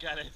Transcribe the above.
Got it.